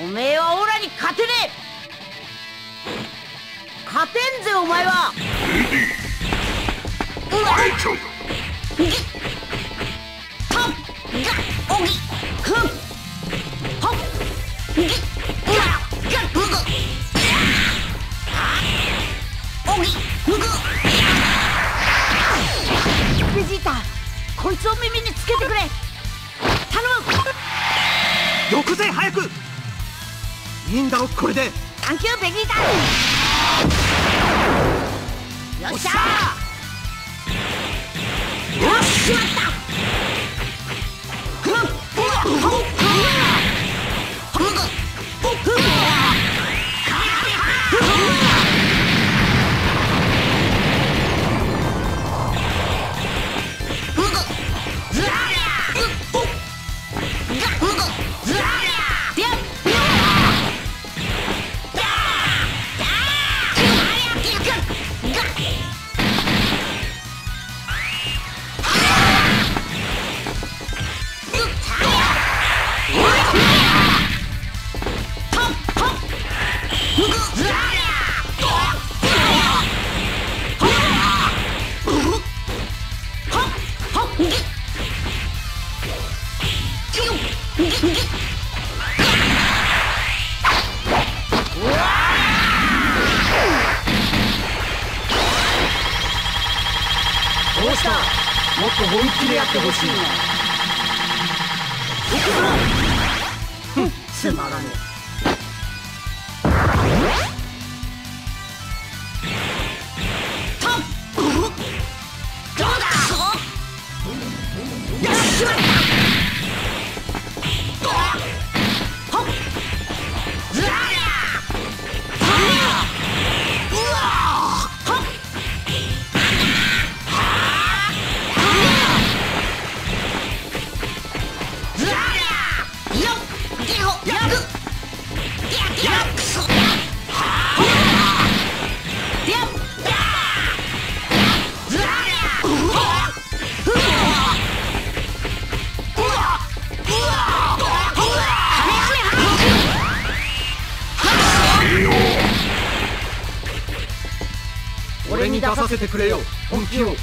おめえはオラに勝てねえ。勝てんぜお前は。うわっジータこいつを耳につけてくれ頼むよ早くいいんだろこれで。サンキューベジータ。よっしゃよっしまったどうしたもっと本気でやってほしいつまらねどうだ？やっしまった俺に出させてくれよ本気を。